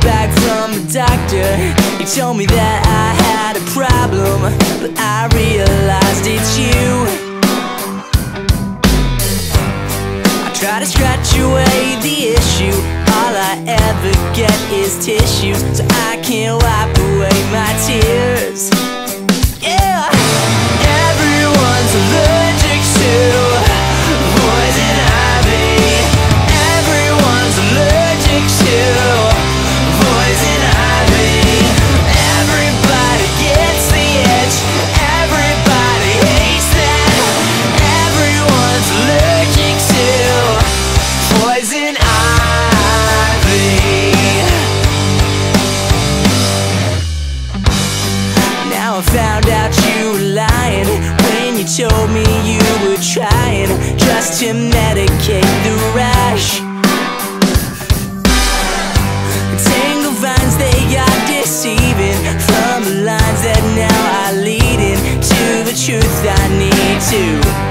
back from the doctor. He told me that I had a problem But I realized it's you. I try to scratch away the issue. All I ever get is tissues So I can't wipe away my tears told me you were trying Just to medicate the rash. Tangle vines, they are deceiving. From the lines that now are leading To the truth I need to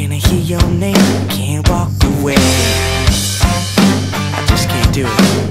When I hear your name, I can't walk away. I just can't do it.